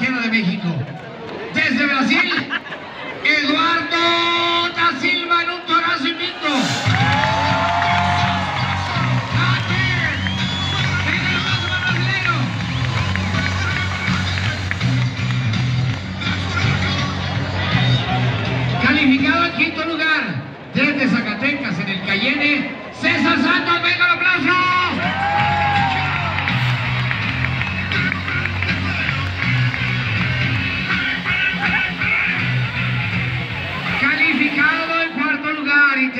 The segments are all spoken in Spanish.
de México. Desde Brasil, Eduardo da Silva en un torazo invicto. Calificado en quinto lugar, desde Zacatecas en el Cayenne, César Santos, venga aplauso.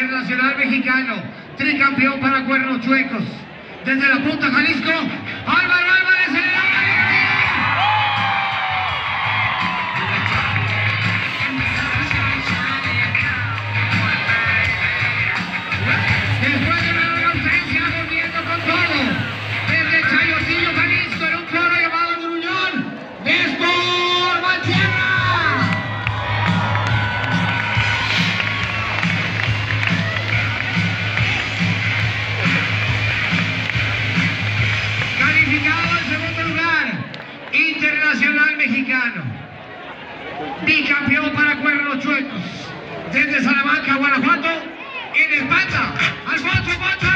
Internacional mexicano, tricampeón para cuernos chuecos. Desde la punta Jalisco, Álvaro Álvarez Internacional Mexicano. Bicampeón para cuernos chuecos. Desde Salamanca, Guanajuato, en España, Alfonso Poncho Alonso.